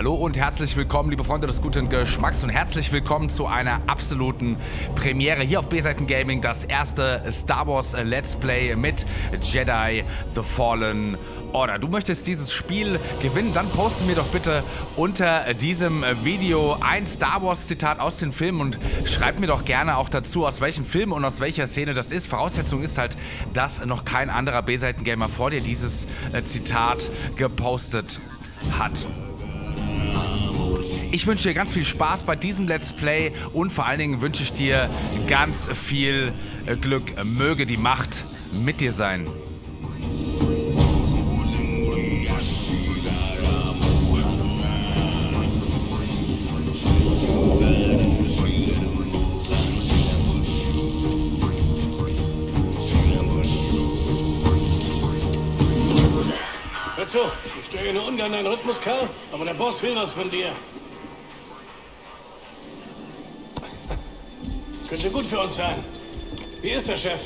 Hallo und herzlich willkommen, liebe Freunde des guten Geschmacks und herzlich willkommen zu einer absoluten Premiere hier auf B-Seiten Gaming. Das erste Star Wars Let's Play mit Jedi The Fallen Order. Du möchtest dieses Spiel gewinnen, dann poste mir doch bitte unter diesem Video ein Star Wars Zitat aus den Filmen und schreib mir doch gerne auch dazu, aus welchem Film und aus welcher Szene das ist. Voraussetzung ist halt, dass noch kein anderer B-Seiten Gamer vor dir dieses äh, Zitat gepostet hat. Ich wünsche dir ganz viel Spaß bei diesem Let's Play und vor allen Dingen wünsche ich dir ganz viel äh, Glück. Möge die Macht mit dir sein. Hör zu, ich störe nur ungern deinen Rhythmus, Kerl, aber der Boss will was von dir. Könnte gut für uns sein. Wie ist der Chef?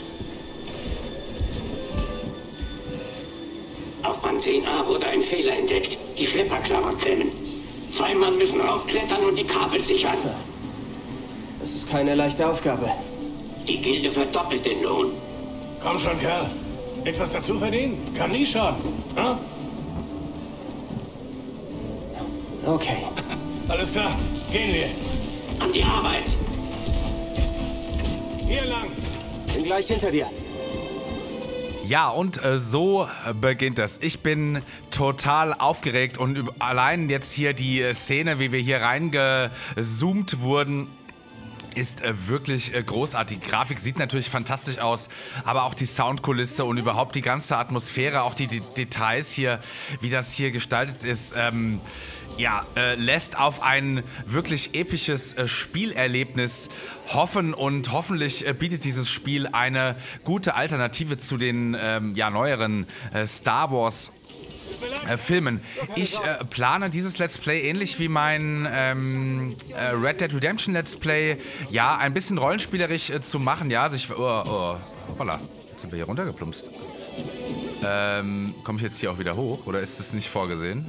Auf Band 10a wurde ein Fehler entdeckt. Die Schlepperklammer klemmen. Zwei Mann müssen raufklettern und die Kabel sichern. Das ist keine leichte Aufgabe. Die Gilde verdoppelt den Lohn. Komm schon, Kerl. Etwas dazu verdienen? Kann nie schaden. Hm? Okay. Alles klar, gehen wir. An die Arbeit. Gleich hinter dir. Ja, und äh, so beginnt es. Ich bin total aufgeregt und allein jetzt hier die äh, Szene, wie wir hier reingezoomt wurden, ist äh, wirklich äh, großartig. Die Grafik sieht natürlich fantastisch aus, aber auch die Soundkulisse und überhaupt die ganze Atmosphäre, auch die, die Details hier, wie das hier gestaltet ist, ähm, ja, äh, lässt auf ein wirklich episches äh, Spielerlebnis hoffen und hoffentlich äh, bietet dieses Spiel eine gute Alternative zu den ähm, ja, neueren äh, Star Wars äh, Filmen. Ich äh, plane dieses Let's Play ähnlich wie mein ähm, äh, Red Dead Redemption Let's Play, ja, ein bisschen rollenspielerisch zu machen. Ja, also ich. Oh, oh, hoppala, jetzt sind wir hier runtergeplumpst. Ähm, komme ich jetzt hier auch wieder hoch oder ist es nicht vorgesehen?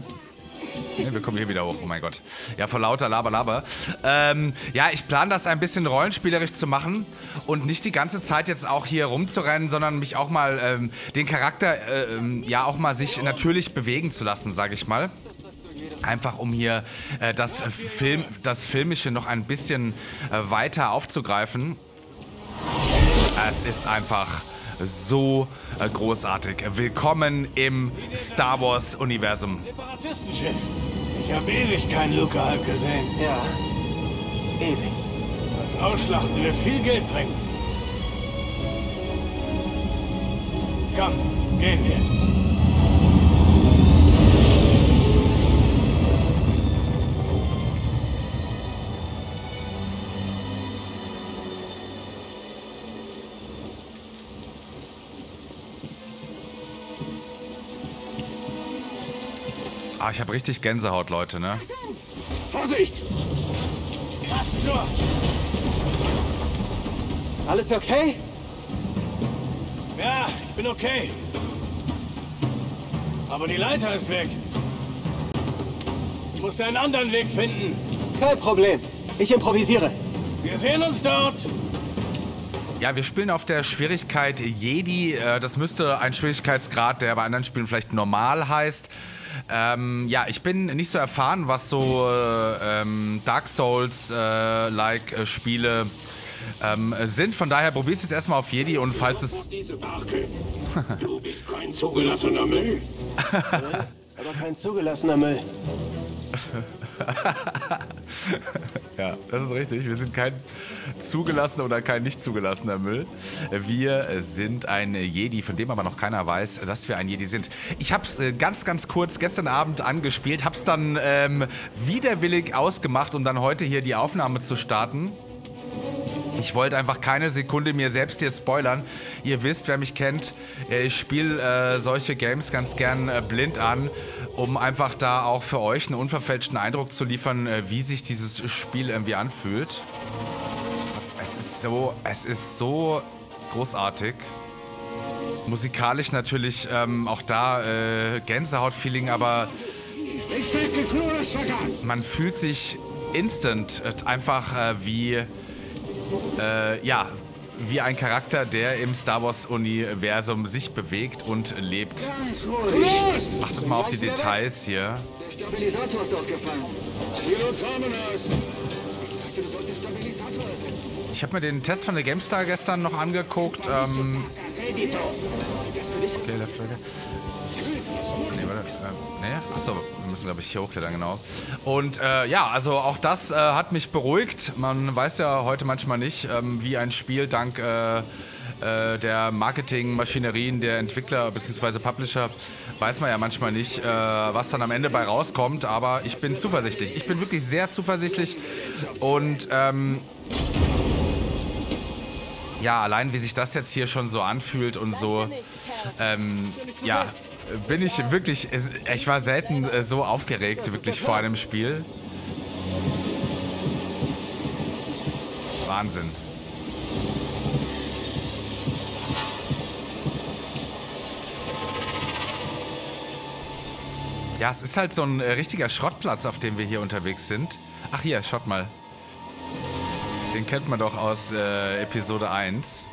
Wir kommen hier wieder hoch, oh mein Gott. Ja, vor lauter Laber, Laber. Ähm, ja, ich plane das ein bisschen rollenspielerisch zu machen und nicht die ganze Zeit jetzt auch hier rumzurennen, sondern mich auch mal ähm, den Charakter, äh, ähm, ja, auch mal sich natürlich bewegen zu lassen, sage ich mal. Einfach um hier äh, das, äh, Film, das Filmische noch ein bisschen äh, weiter aufzugreifen. Es ist einfach so äh, großartig. Willkommen im Star Wars-Universum. Separatistenschiff. Ich habe ewig keinen Luca halb gesehen. Ja. Ewig. Das Ausschlachten wird viel Geld bringen. Komm, gehen wir. Ah, ich habe richtig Gänsehaut, Leute, ne? Vorsicht! Passt zur! Alles okay? Ja, ich bin okay. Aber die Leiter ist weg. Ich musste einen anderen Weg finden. Kein Problem. Ich improvisiere. Wir sehen uns dort. Ja, wir spielen auf der Schwierigkeit Jedi. Äh, Das müsste ein Schwierigkeitsgrad, der bei anderen Spielen vielleicht normal heißt. Ähm, ja, ich bin nicht so erfahren, was so äh, ähm, Dark Souls-like äh, Spiele ähm, sind. Von daher probier's jetzt erstmal auf Jedi und falls es. Du bist kein zugelassener Müll. Aber kein zugelassener Müll. Ja, das ist richtig. Wir sind kein zugelassener oder kein nicht zugelassener Müll. Wir sind ein Jedi, von dem aber noch keiner weiß, dass wir ein Jedi sind. Ich habe es ganz, ganz kurz gestern Abend angespielt, habe es dann ähm, widerwillig ausgemacht, um dann heute hier die Aufnahme zu starten. Ich wollte einfach keine Sekunde mir selbst hier spoilern. Ihr wisst, wer mich kennt, ich spiele äh, solche Games ganz gern äh, blind an, um einfach da auch für euch einen unverfälschten Eindruck zu liefern, äh, wie sich dieses Spiel irgendwie anfühlt. Es ist so, es ist so großartig. Musikalisch natürlich ähm, auch da äh, Gänsehaut-Feeling, aber man fühlt sich instant äh, einfach äh, wie, äh, ja, wie ein Charakter, der im Star Wars-Universum sich bewegt und lebt. Achtet mal auf die Details hier. Ich habe mir den Test von der GameStar gestern noch angeguckt. Ähm, okay, Left Trigger. Nee, warte. Äh, nee, achso, wir müssen, glaube ich, hier hochklettern, genau. Und äh, ja, also auch das äh, hat mich beruhigt. Man weiß ja heute manchmal nicht, ähm, wie ein Spiel dank äh, äh, der Marketingmaschinerien der Entwickler bzw. Publisher weiß man ja manchmal nicht, äh, was dann am Ende bei rauskommt. Aber ich bin zuversichtlich. Ich bin wirklich sehr zuversichtlich und ähm, ja, allein wie sich das jetzt hier schon so anfühlt und so, ähm, ja, bin ich wirklich, ich war selten äh, so aufgeregt, wirklich vor einem Spiel. Wahnsinn. Ja, es ist halt so ein äh, richtiger Schrottplatz, auf dem wir hier unterwegs sind. Ach hier, schaut mal. Den kennt man doch aus äh, Episode 1.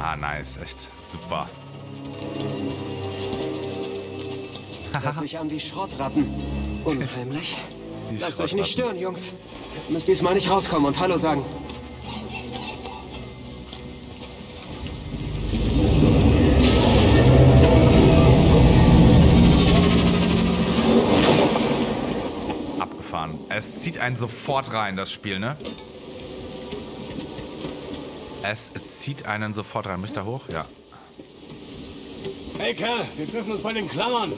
Ah, nice. Echt super. Hört sich an wie Schrottratten. Unheimlich. Lasst euch nicht stören, Jungs. Ihr müsst diesmal nicht rauskommen und Hallo sagen. Einen sofort rein, das Spiel, ne? Es zieht einen sofort rein. Muss ich da hoch? Ja. Hey Kerl, wir treffen uns bei den Klammern.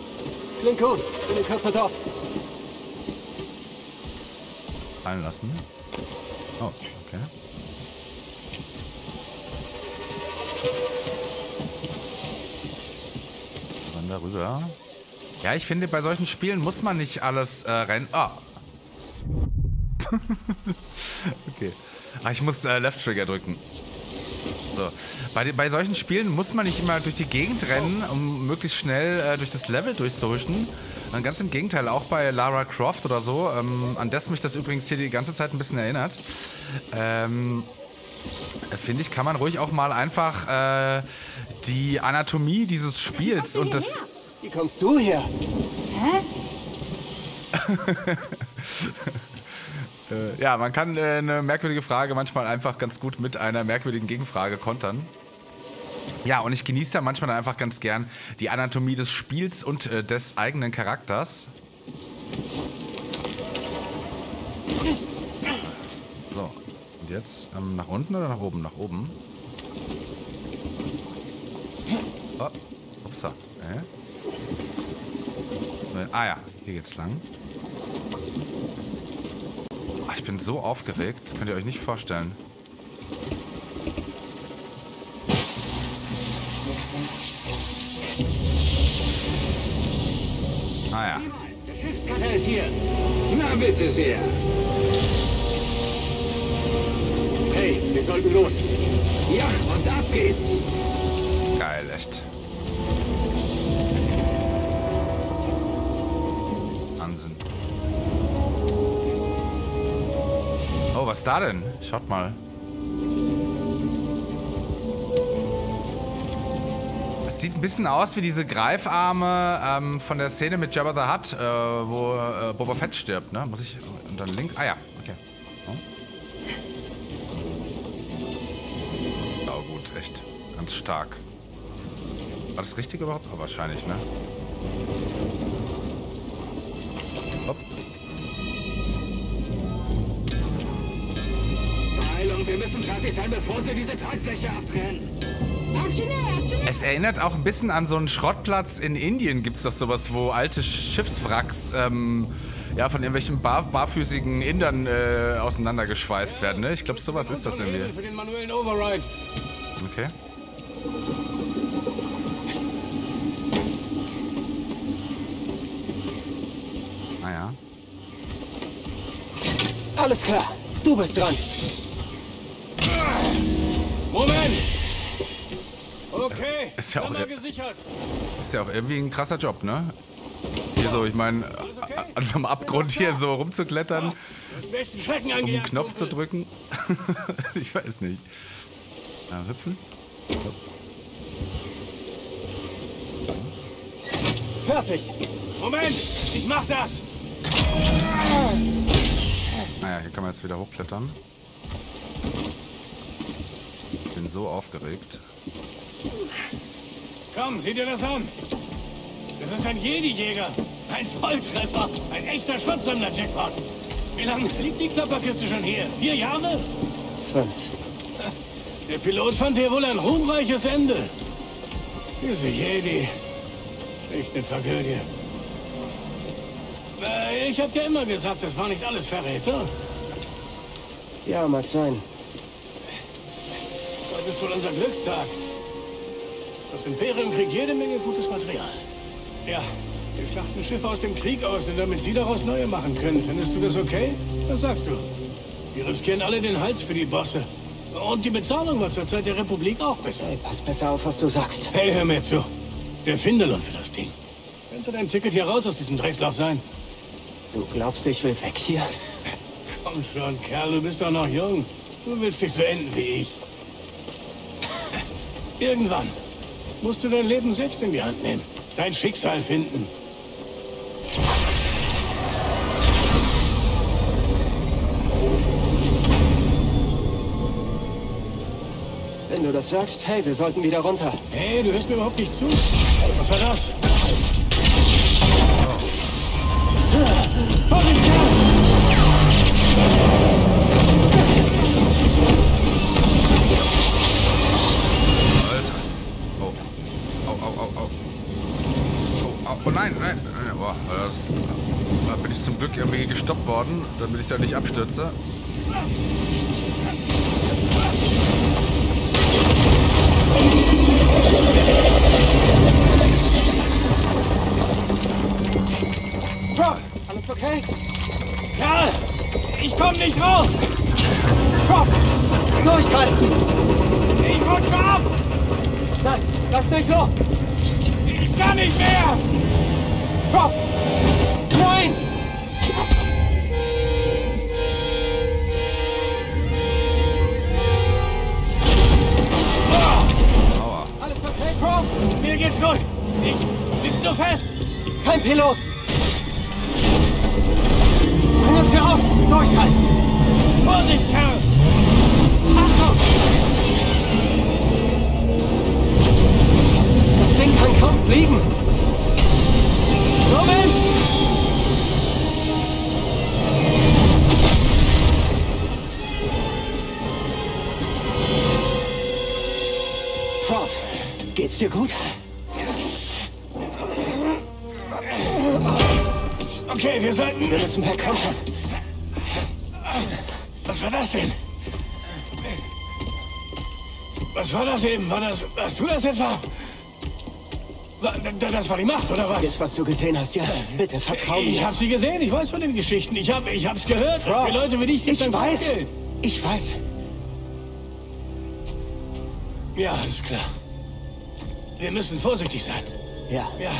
Klingt gut. Bin in Kürze dort. Fallen lassen. Oh, okay. Dann darüber. Ja, ich finde, bei solchen Spielen muss man nicht alles äh, rennen. Ah. okay. Ah, ich muss äh, Left Trigger drücken. So. Bei, bei solchen Spielen muss man nicht immer durch die Gegend rennen, um möglichst schnell äh, durch das Level durchzuhuschen. Und ganz im Gegenteil, auch bei Lara Croft oder so, ähm, an das mich das übrigens hier die ganze Zeit ein bisschen erinnert. Ähm, äh, Finde ich, kann man ruhig auch mal einfach äh, die Anatomie dieses Spiels und das. Wie kommst du her? Äh, ja, man kann äh, eine merkwürdige Frage manchmal einfach ganz gut mit einer merkwürdigen Gegenfrage kontern. Ja, und ich genieße da manchmal einfach ganz gern die Anatomie des Spiels und äh, des eigenen Charakters. So, und jetzt ähm, nach unten oder nach oben? Nach oben. Oh, upsa. Äh, Ah ja, hier geht's lang. Ich bin so aufgeregt, das könnt ihr euch nicht vorstellen. Ah ja. Na bitte sehr. Hey, wir sollten los. Ja, und ab geht's. Was da denn? Schaut mal. Es sieht ein bisschen aus wie diese Greifarme ähm, von der Szene mit Jabba the Hutt, äh, wo äh, Boba Fett stirbt, ne? Muss ich... Und dann Link... Ah ja, okay. Oh. Oh gut, echt. Ganz stark. War das richtig überhaupt? Oh, wahrscheinlich, ne? Wir müssen fertig sein, bevor sie diese Tragfläche abtrennen. Es erinnert auch ein bisschen an so einen Schrottplatz in Indien. Gibt es doch sowas, wo alte Schiffswracks ähm, ja, von irgendwelchen bar barfüßigen Indern äh, auseinandergeschweißt werden. Ne? Ich glaube, sowas ist das irgendwie. Okay. Ah ja. Alles klar. Du bist dran. Moment! Okay, Ist ja auch- gesichert. Ist ja auch irgendwie ein krasser Job, ne? Hier so, ich meine, okay? an so einem Abgrund hier so rumzuklettern, um einen. Knopf zu drücken. ich weiß nicht. Ja, hüpfen. Fertig. Moment, ich mach das. Naja, hier kann man jetzt wieder hochklettern. Ich bin so aufgeregt. Komm, sieh dir das an. Das ist ein Jedi-Jäger. Ein Volltreffer. Ein echter Schrottsammler-Jackpot. Wie lange liegt die Klapperkiste schon hier? Vier Jahre? Fünf. Der Pilot fand hier wohl ein ruhmreiches Ende. Diese Jedi. Echt eine Tragödie. Äh, ich hab dir immer gesagt, das war nicht alles Verräter. Ja, mag sein. Heute ist wohl unser Glückstag. Das Imperium kriegt jede Menge gutes Material. Ja, wir schlachten Schiffe aus dem Krieg aus, nur damit sie daraus neue machen können. Findest du das okay? Was sagst du? Wir riskieren alle den Hals für die Bosse. Und die Bezahlung war zur Zeit der Republik auch besser. Hey, pass besser auf, was du sagst. Hey, hör mir zu. Der Findelon für das Ding. Könnte dein Ticket hier raus aus diesem Drecksloch sein? Du glaubst, ich will weg hier? Komm schon, Kerl, du bist doch noch jung. Du willst nicht so enden wie ich. Irgendwann musst du dein Leben selbst in die Hand nehmen. Dein Schicksal finden. Wenn du das sagst, hey, wir sollten wieder runter. Hey, du hörst mir überhaupt nicht zu. Was war das? Vorsicht, Oh, nein, nein. nein. Boah, das, da bin ich zum Glück irgendwie gestoppt worden, damit ich da nicht abstürze. Rob, alles okay? Kerl! Ich komm nicht raus! Rob, durchhalten! Ich rutsche ab! Nein, lass nicht los! Ich kann nicht mehr! Rob! Nein! Aua. Alles okay, Prof? Mir geht's gut! Ich sitz nur fest! Kein Pilot! Uns hier raus! Durchhalten! Vorsicht, Kerl! Achtung! Das Ding kann kaum fliegen! Prof, geht's dir gut? Okay, wir sollten... Wir müssen weg, komm schon. Was war das denn? Was war das eben? War das... Warst du das etwa? Das war die Macht, oder was? Das, was du gesehen hast, ja? Bitte, vertrau Ich mir. hab sie gesehen, ich weiß von den Geschichten. Ich hab, ich hab's gehört. Prof, Für Leute wie dich Ich weiß. Geld. Ich weiß. Ja, alles klar. Wir müssen vorsichtig sein. Ja. Ja.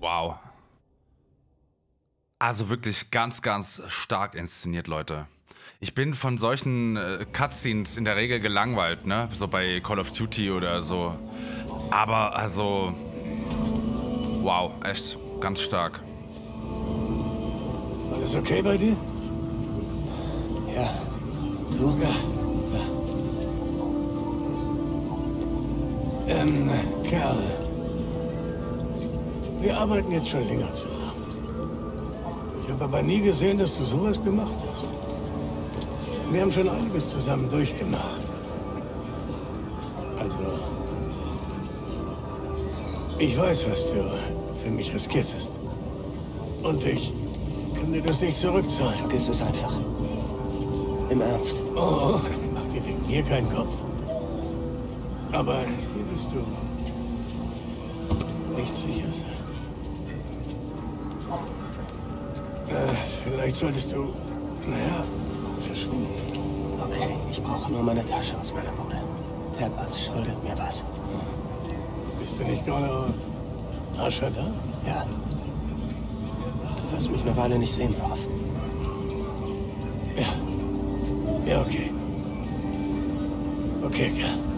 Wow. Also wirklich ganz, ganz stark inszeniert, Leute. Ich bin von solchen äh, Cutscenes in der Regel gelangweilt, ne? So bei Call of Duty oder so. Aber also. Wow, echt ganz stark. Alles okay bei dir? Ja. So? Ja. ja. Ähm, Kerl. Wir arbeiten jetzt schon länger zusammen. Ich habe aber nie gesehen, dass du sowas gemacht hast. Wir haben schon einiges zusammen durchgemacht. Also. Ich weiß, was du für mich riskiert hast. Und ich kann dir das nicht zurückzahlen. Vergiss es einfach. Im Ernst. Oh, mach dir wegen mir keinen Kopf. Aber hier bist du nicht sicher sein. Äh, vielleicht solltest du, naja, verschwinden. Okay, ich brauche nur meine Tasche aus meiner Bude. Tapas schuldet mir was. Bist du nicht gerade auf Ascha da? Ja. Du wirst mich eine Weile nicht sehen, Prof. Ja. Ja, okay. Okay, Kerl.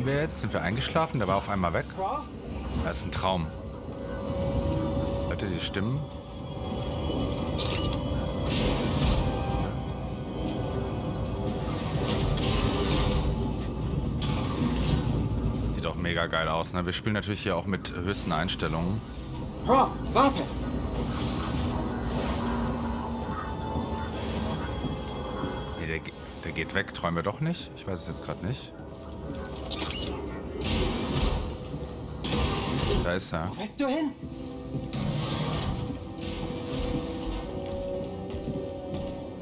Träumen wir jetzt? Sind wir eingeschlafen? Der war auf einmal weg. Das ist ein Traum. Hört ihr die Stimmen? Sieht auch mega geil aus, ne? Wir spielen natürlich hier auch mit höchsten Einstellungen. Prof, warte! Nee, der, ge- der geht weg. Träumen wir doch nicht? Ich weiß es jetzt gerade nicht. Da ist er. Wo du hin?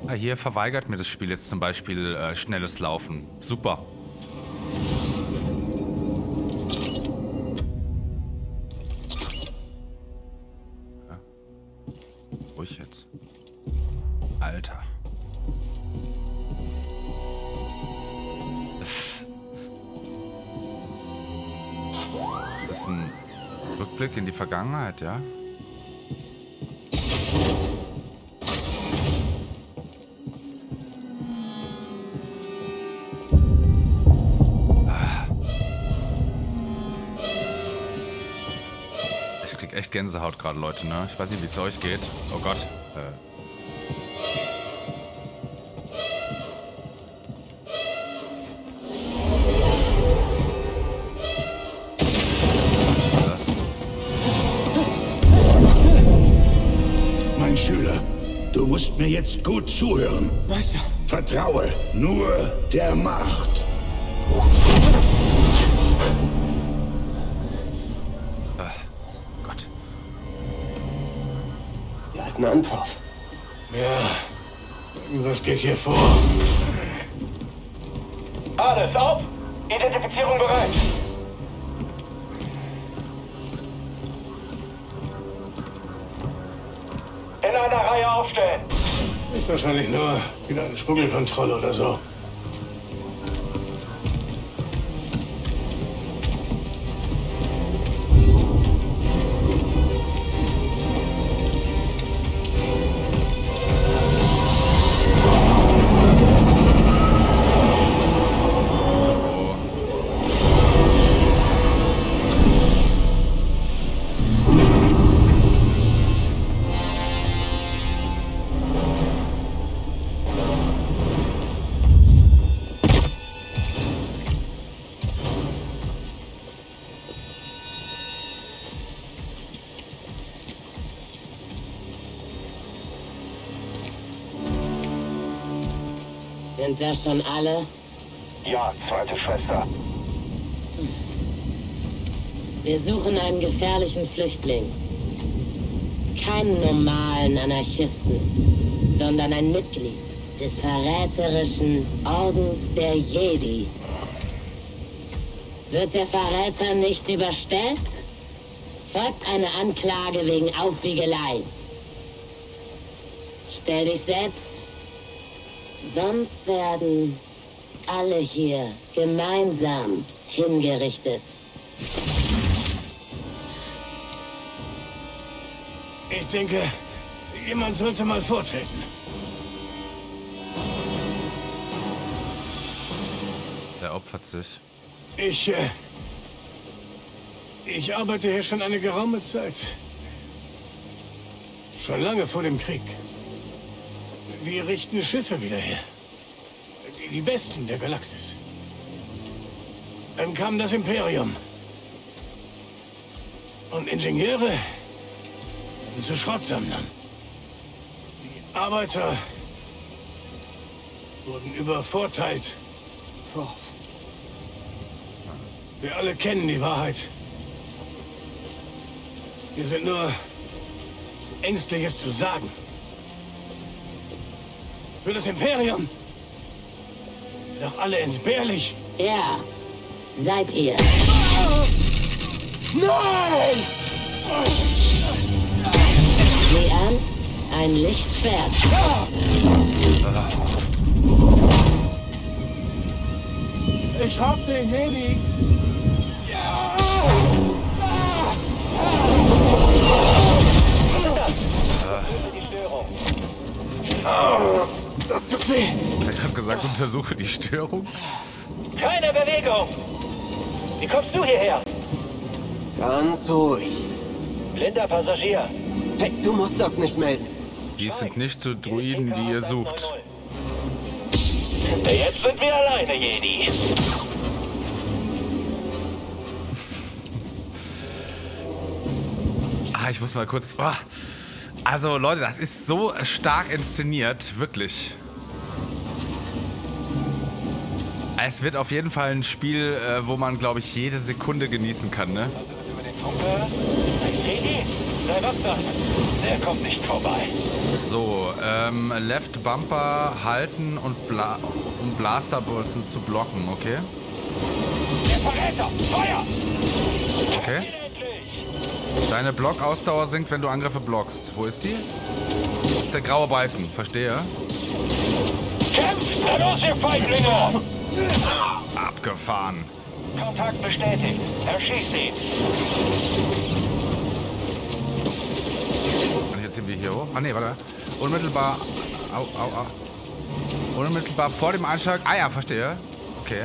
Ah, hier verweigert mir das Spiel jetzt zum Beispiel äh, schnelles Laufen. Super. Vergangenheit, ja? Ich krieg echt Gänsehaut gerade, Leute, ne? Ich weiß nicht, wie es euch geht. Oh Gott. Äh. Du musst mir jetzt gut zuhören. Meister, Vertraue nur der Macht. Gott. wir halten an, Prof. Ja. Irgendwas geht hier vor. Alles auf! Identifizierung bereit! Reihe aufstellen! Ist wahrscheinlich nur wieder eine Schmuggelkontrolle oder so. Sind das schon alle? Ja, zweite Schwester. Wir suchen einen gefährlichen Flüchtling. Keinen normalen Anarchisten, sondern ein Mitglied des verräterischen Ordens der Jedi. Wird der Verräter nicht überstellt, folgt eine Anklage wegen Aufwiegelei. Stell dich selbst, sonst werden alle hier gemeinsam hingerichtet. Ich denke, jemand sollte mal vortreten. Der opfert sich. Ich, äh, ich arbeite hier schon eine geraume Zeit. Schon lange vor dem Krieg. Wir richten Schiffe wieder her. Die, die besten der Galaxis. Dann kam das Imperium. Und Ingenieure wurden zu Schrottsammlern. Die Arbeiter wurden übervorteilt. Wir alle kennen die Wahrheit. Wir sind nur ängstliches zu sagen. Für das Imperium. Doch alle entbehrlich. Ja, seid ihr. Nein! Sieh an, ein Lichtschwert. Ich hab den Heli! Die Störung. Das tut weh! Ich habe gesagt, untersuche die Störung. Keine Bewegung! Wie kommst du hierher? Ganz ruhig. Blinder Passagier. Hey, du musst das nicht melden. Dies sind nicht so Druiden, die ihr sucht. Jetzt sind wir alleine, Jedi. Ah, ich muss mal kurz. Oh. Also, Leute, das ist so stark inszeniert, wirklich. Es wird auf jeden Fall ein Spiel, äh, wo man, glaube ich, jede Sekunde genießen kann, ne? Der kommt nicht vorbei. So, ähm, Left Bumper halten und Bla um Blasterbolzen zu blocken, okay? Verräter! Feuer! Okay. Deine Blockausdauer sinkt, wenn du Angriffe blockst. Wo ist die? Das ist der graue Balken, verstehe. Kämpft! Los, ihr Feiglinge! Abgefahren. Kontakt bestätigt. Erschießt ihn. Und jetzt sind wir hier hoch. Ah, nee, warte. Unmittelbar. Au, au, au. Unmittelbar vor dem Einschlag. Ah ja, verstehe. Okay.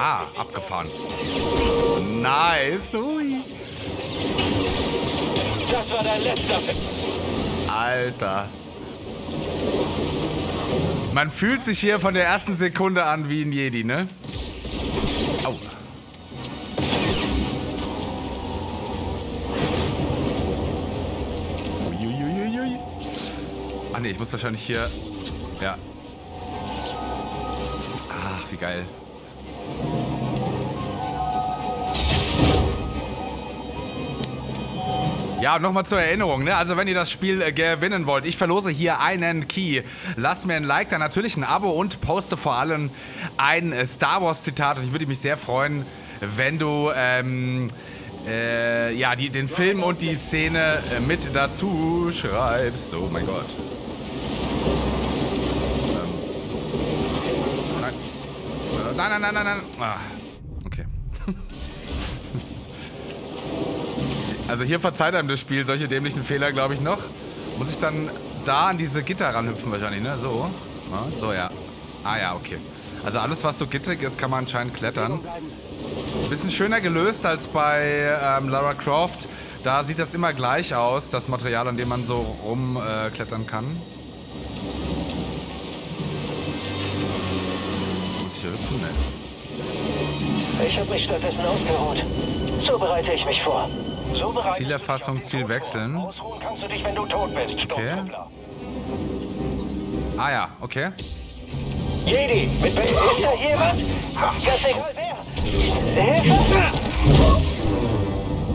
Ah, abgefahren. Nice. Ui. Das war dein letzter. Alter. Man fühlt sich hier von der ersten Sekunde an wie ein Jedi, ne? Au. Uiuiuiui. Ah ne, ich muss wahrscheinlich hier... Ja. Ach, wie geil. Ja, nochmal zur Erinnerung, ne? Also wenn ihr das Spiel äh, gewinnen wollt, ich verlose hier einen Key. Lasst mir ein Like, dann natürlich ein Abo und poste vor allem ein äh, Star Wars Zitat. Und ich würde mich sehr freuen, wenn du ähm, äh, ja, die, den Film und die Szene äh, mit dazu schreibst. Oh mein Gott. Ähm. Nein. Äh, Nein, nein, nein, nein, nein. Ah, okay. Also hier verzeiht einem das Spiel solche dämlichen Fehler, glaube ich, noch. Muss ich dann da an diese Gitter ranhüpfen wahrscheinlich, ne? So. So, ja. Ah ja, okay. Also alles, was so gittrig ist, kann man anscheinend klettern. Bisschen schöner gelöst als bei ähm, Lara Croft. Da sieht das immer gleich aus, das Material, an dem man so rumklettern äh, kann. Muss ich hier hüpfen? Ne. Ich habe mich stattdessen ausgeruht. So bereite ich mich vor. Zielerfassung, Ziel wechseln. Sturmtruppler. Ah ja, okay. Jedi, mit ist da jemand? Ganz egal wer. Hilfe!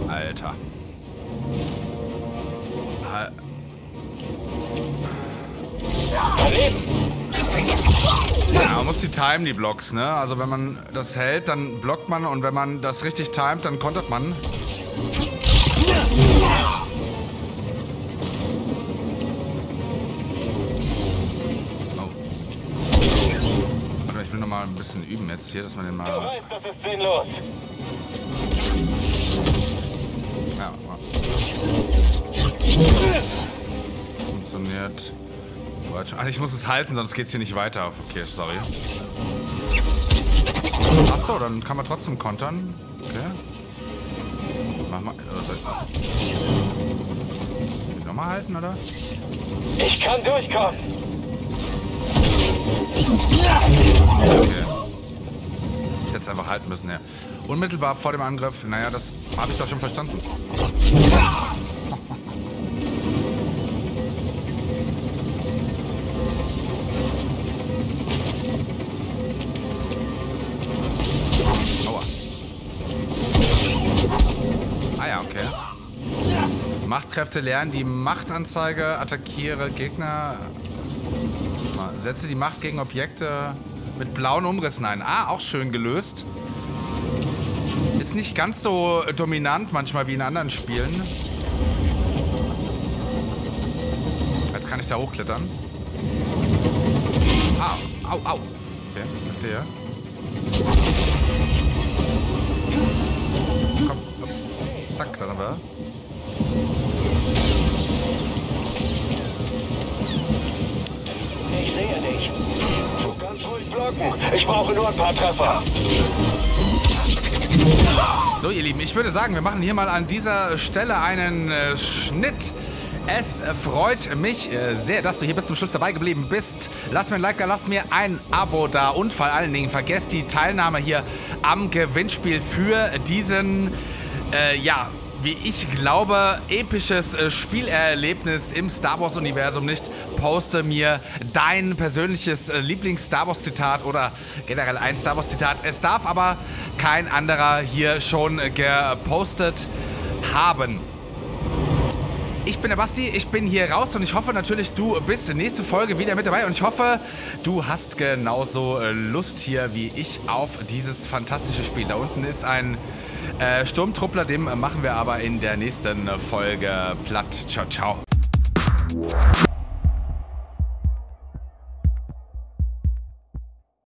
Alter. Ja, man muss die timen, die Blocks, ne? Also wenn man das hält, dann blockt man und wenn man das richtig timet, dann kontert man. Oh. Warte, ich will noch mal ein bisschen üben jetzt hier, dass man den Du mal... weißt, das ist sinnlos. Ja. Funktioniert. Warte, ah, ich muss es halten, sonst geht's hier nicht weiter. Okay, sorry. Achso, dann kann man trotzdem kontern. Mal. Soll nochmal halten, oder? Ich kann durchkommen. Okay. Ich hätte es einfach halten müssen, ja. Unmittelbar vor dem Angriff. Naja, das habe ich doch schon verstanden. Machtkräfte lernen, die Machtanzeige, attackiere Gegner, setze die Macht gegen Objekte mit blauen Umrissen ein. Ah, auch schön gelöst. Ist nicht ganz so dominant manchmal wie in anderen Spielen. Jetzt kann ich da hochklettern. Au, au, au. Okay, verstehe. Komm, komm. Zack, klettern wir. Ich brauche nur ein paar Treffer. So, ihr Lieben, ich würde sagen, wir machen hier mal an dieser Stelle einen äh, Schnitt. Es freut mich äh, sehr, dass du hier bis zum Schluss dabei geblieben bist. Lass mir ein Like da, lass mir ein Abo da und vor allen Dingen vergesst die Teilnahme hier am Gewinnspiel für diesen, äh, ja, wie ich glaube, episches äh, Spielerlebnis im Star Wars-Universum nicht. Poste mir dein persönliches äh, Lieblings-Star Wars-Zitat oder generell ein Star Wars-Zitat. Es darf aber kein anderer hier schon gepostet haben. Ich bin der Basti, ich bin hier raus und ich hoffe natürlich, du bist nächste Folge wieder mit dabei und ich hoffe, du hast genauso äh, Lust hier wie ich auf dieses fantastische Spiel. Da unten ist ein äh, Sturmtruppler, dem machen wir aber in der nächsten Folge platt. Ciao, ciao.